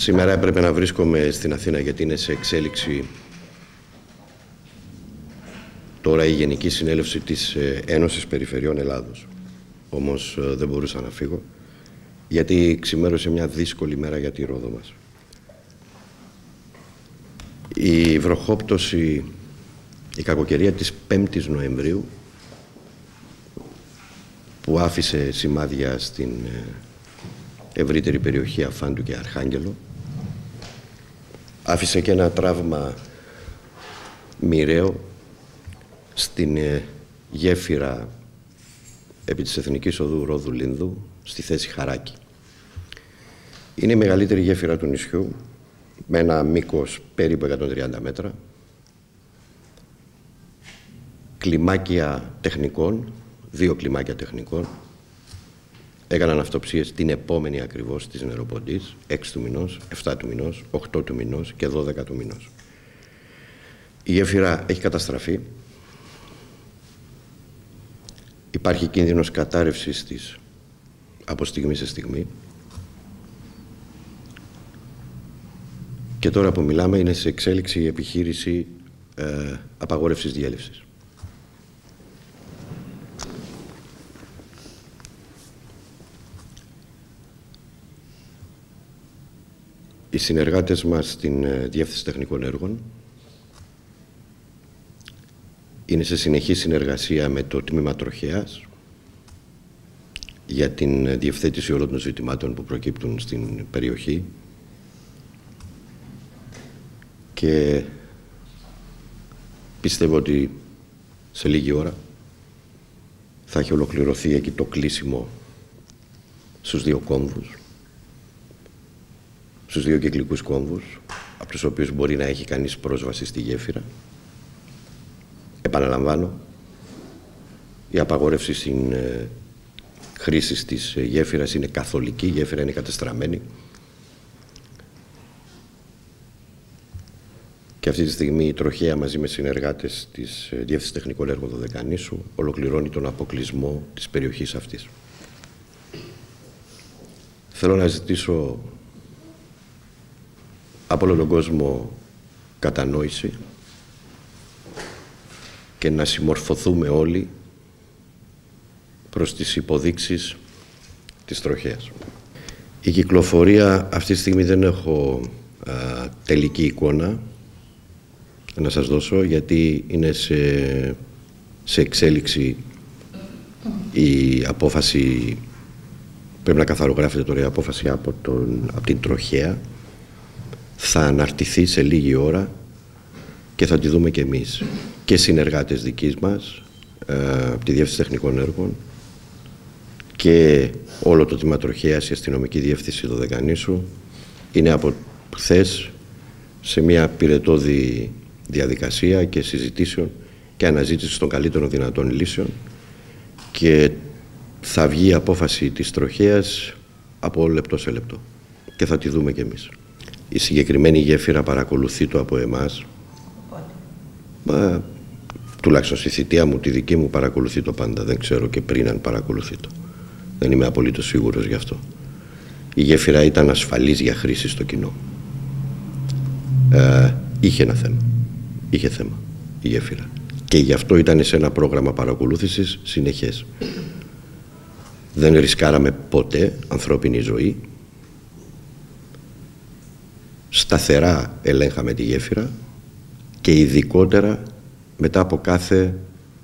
Σήμερα έπρεπε να βρίσκομαι στην Αθήνα γιατί είναι σε εξέλιξη τώρα η Γενική Συνέλευση της ε, Ένωσης Περιφερειών Ελλάδος. Όμως ε, δεν μπορούσα να φύγω γιατί ξημέρωσε μια δύσκολη μέρα για τη Ρόδο μας. Η βροχόπτωση, η κακοκαιρία της 5ης Νοεμβρίου που άφησε σημάδια στην ε, ευρύτερη περιοχή Αφάντου και Αρχάγγελο άφησε και ένα τραύμα μοιραίο στην ε, γέφυρα επί της Εθνικής Οδού Ρόδου Λίνδου στη θέση Χαράκη. Είναι η μεγαλύτερη γέφυρα του νησιού με ένα μήκος περίπου 130 μέτρα κλιμάκια τεχνικών, δύο κλιμάκια τεχνικών έκαναν αυτοψίες την επόμενη ακριβώς της νεροποντής 6 του μηνός, 7 του μηνός, 8 του μηνός και 12 του μηνός. Η γέφυρα έχει καταστραφεί. Υπάρχει κίνδυνος κατάρρευσης της από στιγμή σε στιγμή. Και τώρα που μιλάμε είναι σε εξέλιξη η επιχείρηση ε, απαγόρευσης διέλευσης. Οι συνεργάτες μας στην ε, Διεύθυνση Τεχνικών Έργων. Είναι σε συνεχή συνεργασία με το Τμήμα Τροχέας για την διευθέτηση όλων των ζητημάτων που προκύπτουν στην περιοχή. Και πιστεύω ότι σε λίγη ώρα θα έχει ολοκληρωθεί εκεί το κλείσιμο στους δύο κόμβους στους δύο κυκλικούς κόμβους από τους οποίους μπορεί να έχει κανείς πρόσβαση στη γέφυρα. Επαναλαμβάνω, η απαγόρευση στην ε, χρήση της ε, γέφυρας είναι καθολική, η γέφυρα είναι κατεστραμμένη. Και αυτή τη στιγμή η Τροχέα μαζί με συνεργάτες της ε, Διεύθυνσης Τεχνικών Έργων Δωδεκανήσου ολοκληρώνει τον αποκλεισμό της περιοχής αυτής. Θέλω να ζητήσω από όλο τον κόσμο κατανόηση και να συμμορφωθούμε όλοι προς τις υποδείξεις της τροχέας. Η κυκλοφορία αυτή τη στιγμή δεν έχω τελική εικόνα να σας δώσω γιατί είναι σε, σε εξέλιξη η απόφαση πρέπει να καθαρογράφεται τώρα η απόφαση από, τον, από την τροχέα θα αναρτηθεί σε λίγη ώρα και θα τη δούμε και εμείς. Και συνεργάτες δικείς μας, ε, από τη Διεύθυνση Τεχνικών Έργων και όλο το τμήμα τροχέας, η αστυνομική διεύθυνση Δωδεκανήσου είναι από χθες σε μια πυρετόδη διαδικασία και συζητήσεων και αναζήτηση των καλύτερων δυνατών λύσεων και θα βγει η απόφαση της τροχέας από λεπτό σε λεπτό και θα τη δούμε και εμείς η συγκεκριμένη γέφυρα παρακολουθεί το από εμάς. Μα, τουλάχιστον στη θητεία μου, τη δική μου παρακολουθεί το πάντα. Δεν ξέρω και πριν αν παρακολουθεί το. Δεν είμαι απολύτως σίγουρος γι' αυτό. Η γέφυρα ήταν ασφαλής για χρήση στο κοινό. Ε, είχε ένα θέμα. Είχε θέμα η γέφυρα. Και γι' αυτό ήταν σε ένα πρόγραμμα παρακολούθησης συνεχές. Δεν ρισκάραμε ποτέ ανθρώπινη ζωή σταθερά ελέγχαμε τη γέφυρα και ειδικότερα μετά από κάθε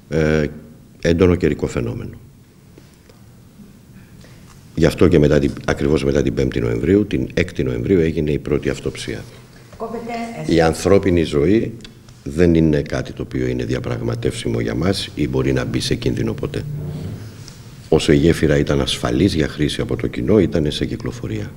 ε, έντονο καιρικό φαινόμενο. Γι' αυτό και μετά την, ακριβώς μετά την 5η Νοεμβρίου, την 6η Νοεμβρίου έγινε η πρώτη αυτοψία. Η ανθρώπινη ζωή δεν είναι κάτι το οποίο είναι διαπραγματεύσιμο για μας ή μπορεί να μπει σε κίνδυνο ποτέ. Όσο η γέφυρα ήταν ασφαλής για χρήση από το κοινό, ήταν σε κυκλοφορία.